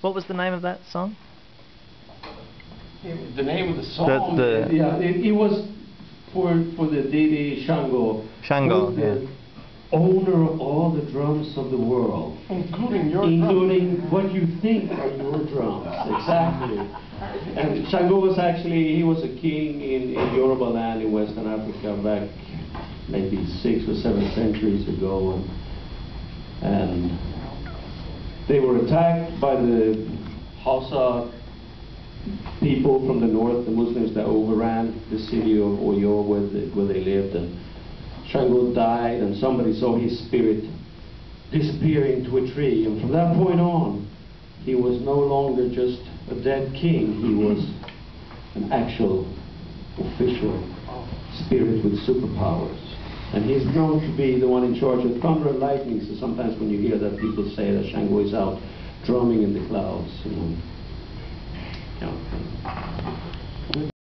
What was the name of that song? The name of the song. the- Yeah, it, it was for for the deity Shango. Shango, who's the Owner of all the drums of the world, Including your including what you think are your drums. Exactly. And Shango was actually he was a king in, in Yoruba land in Western Africa back maybe six or seven centuries ago, and, and they were attacked by the Hausa people from the north, the Muslims that overran the city of Oyo where they, where they lived, and Shango died, and somebody saw his spirit disappear into a tree, and from that point on, he was no longer just a dead king, he was an actual, official spirit with superpowers. And he's known to be the one in charge of thunder and lightning, so sometimes when you hear that, people say that Shango is out drumming in the clouds, you know. Yeah.